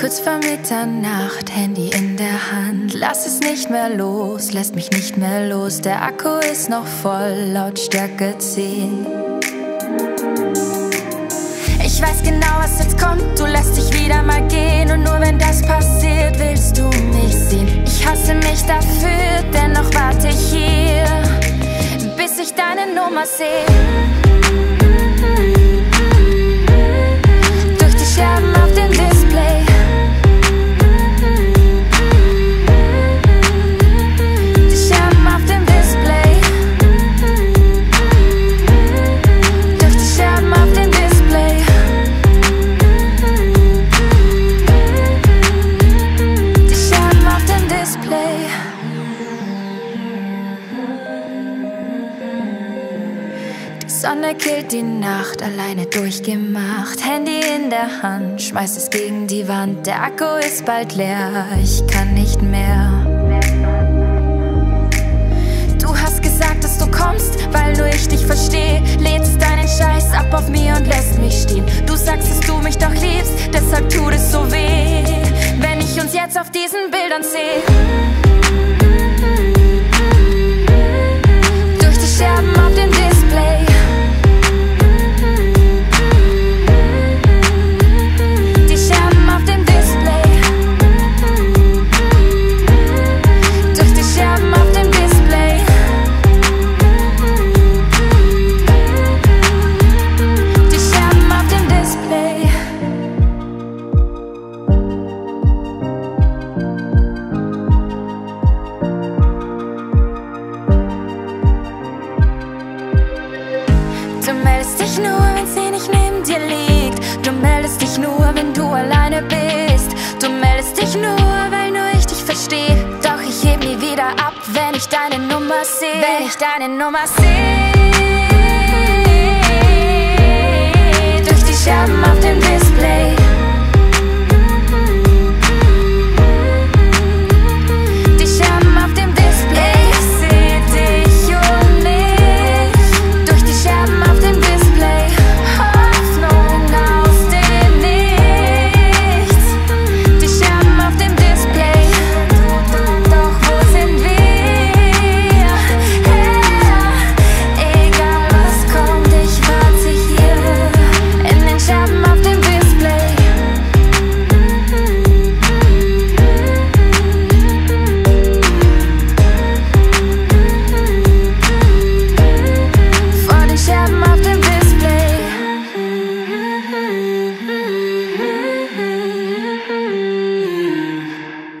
Kurz vor Mitternacht, Handy in der Hand. Lass es nicht mehr los, lässt mich nicht mehr los. Der Akku ist noch voll, Lautstärke 10. Ich weiß genau, was jetzt kommt. Du lässt dich wieder mal gehen. Und nur wenn das passiert, willst du mich sehen. Ich hasse mich dafür, dennoch warte ich hier, bis ich deine Nummer sehe. Sonne killt die Nacht, alleine durchgemacht. Handy in der Hand, schmeiß es gegen die Wand. Der Akku ist bald leer, ich kann nicht mehr. Du hast gesagt, dass du kommst, weil nur ich dich verstehe. Lädst deinen Scheiß ab auf mir und lässt mich stehen. Du sagst, dass du mich doch liebst, deshalb tut es so weh, wenn ich uns jetzt auf diesen Bildern sehe. Dich nur, wenn sie nicht neben dir liegt. Du meldest dich nur, wenn du alleine bist. Du meldest dich nur, weil nur ich dich verstehe. Doch ich heb nie wieder ab, wenn ich deine Nummer sehe. Wenn ich deine Nummer sehe.